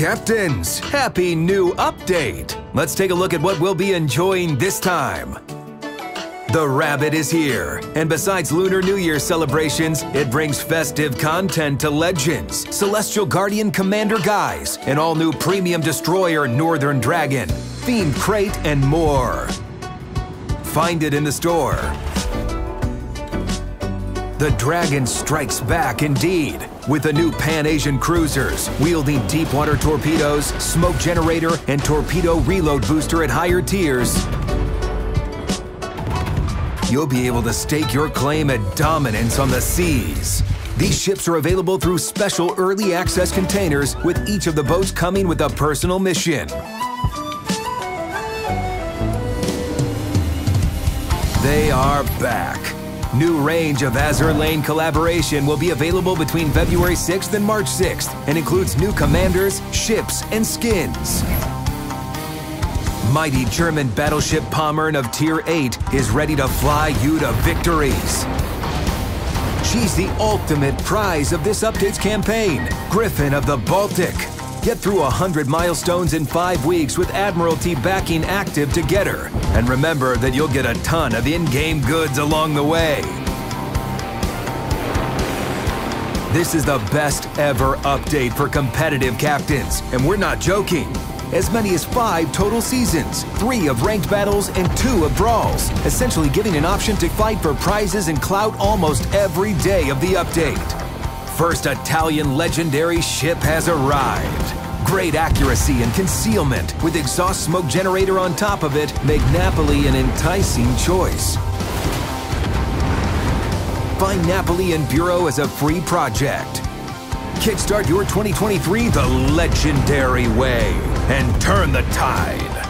Captains! Happy new update! Let's take a look at what we'll be enjoying this time. The Rabbit is here, and besides Lunar New Year celebrations, it brings festive content to Legends, Celestial Guardian Commander Guys, an all new premium destroyer Northern Dragon, themed crate, and more. Find it in the store. The Dragon strikes back indeed, with the new Pan-Asian cruisers, wielding deep water torpedoes, smoke generator, and torpedo reload booster at higher tiers. You'll be able to stake your claim at dominance on the seas. These ships are available through special early access containers, with each of the boats coming with a personal mission. They are back. New range of Azur Lane collaboration will be available between February 6th and March 6th and includes new commanders, ships, and skins. Mighty German battleship Pommern of Tier 8 is ready to fly you to victories. She's the ultimate prize of this update's campaign, Gryphon of the Baltic. Get through 100 milestones in five weeks with Admiralty backing active to get her. And remember that you'll get a ton of in-game goods along the way. This is the best ever update for competitive captains, and we're not joking. As many as five total seasons, three of ranked battles and two of brawls, essentially giving an option to fight for prizes and clout almost every day of the update first Italian legendary ship has arrived. Great accuracy and concealment, with exhaust smoke generator on top of it, make Napoli an enticing choice. Find Napoli and Bureau as a free project. Kickstart your 2023 the legendary way and turn the tide.